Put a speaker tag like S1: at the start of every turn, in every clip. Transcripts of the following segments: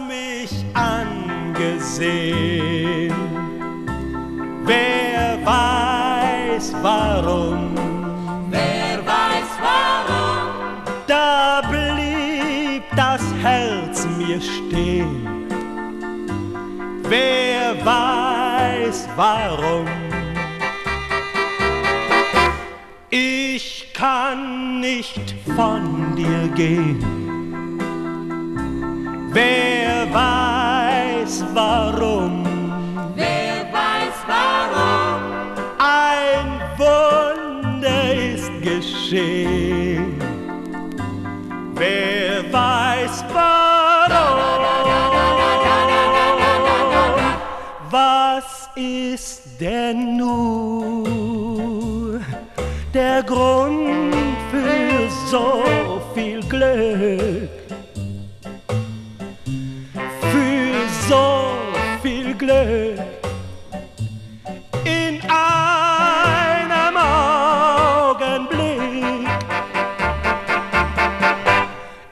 S1: mich angesehen. Wer weiß warum,
S2: Wer weiß warum,
S1: da blieb das Herz mir stehen. Wer weiß warum, ich kann nicht von dir gehen. Wer weiß warum,
S2: wer weiß warum,
S1: ein Wunder ist geschehen. Wer weiß warum, was ist denn nur der Grund für so viel Glück? In einem Augenblick.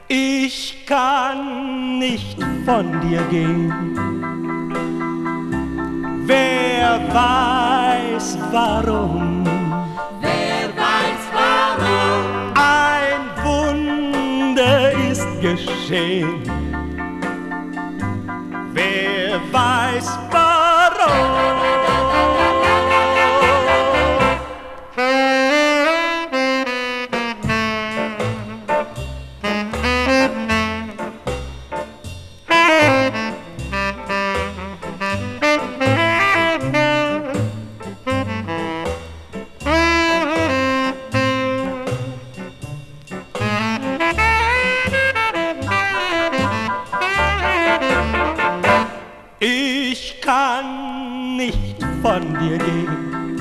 S1: Ich kann nicht von dir gehen. Wer weiß warum?
S2: wer weiß warum,
S1: Ein Wunder ist geschehen. Wer von dir gehen.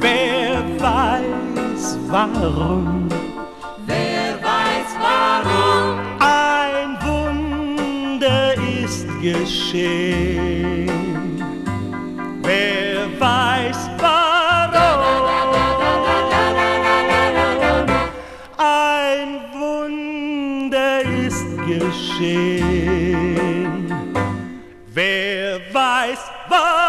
S1: Wer weiß warum?
S2: wer weiß warum,
S1: Ein Wunder ist geschehen. Wer weiß warum? Ein Wunder ist geschehen. Wer weiß warum?